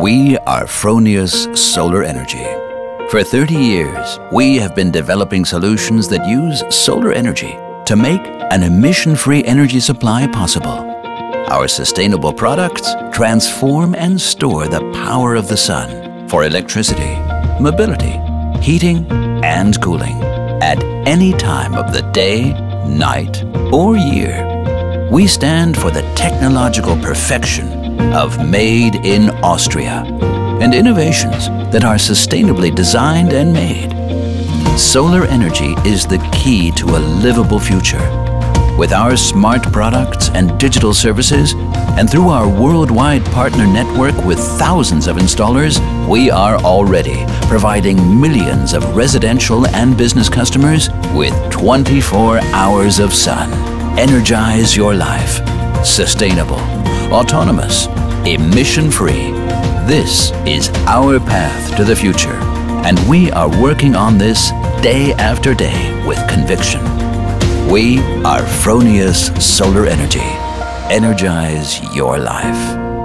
We are Fronius Solar Energy. For 30 years, we have been developing solutions that use solar energy to make an emission-free energy supply possible. Our sustainable products transform and store the power of the sun for electricity, mobility, heating, and cooling at any time of the day, night, or year. We stand for the technological perfection of Made in Austria and innovations that are sustainably designed and made. Solar energy is the key to a livable future. With our smart products and digital services, and through our worldwide partner network with thousands of installers, we are already providing millions of residential and business customers with 24 hours of sun. Energize your life. Sustainable autonomous, emission-free. This is our path to the future, and we are working on this day after day with conviction. We are Fronius Solar Energy. Energize your life.